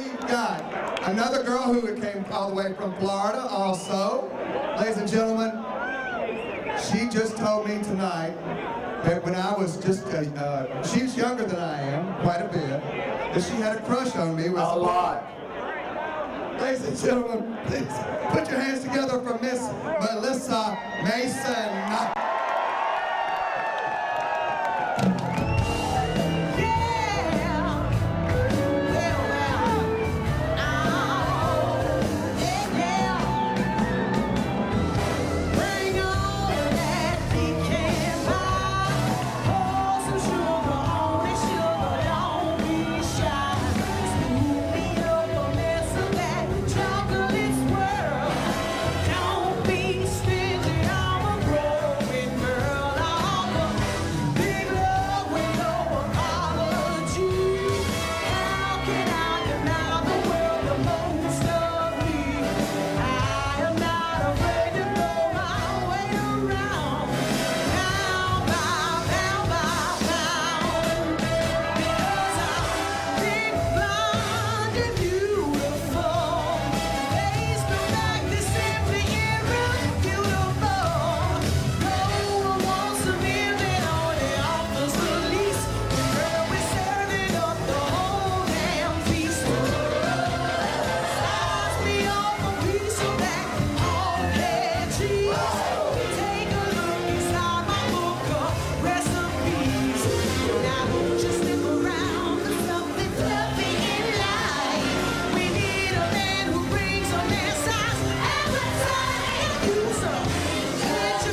we've got another girl who came all the way from Florida also. Ladies and gentlemen, she just told me tonight that when I was just, uh, uh, she's younger than I am, quite a bit, that she had a crush on me. Was A lot. Ladies and gentlemen, please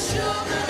sugar.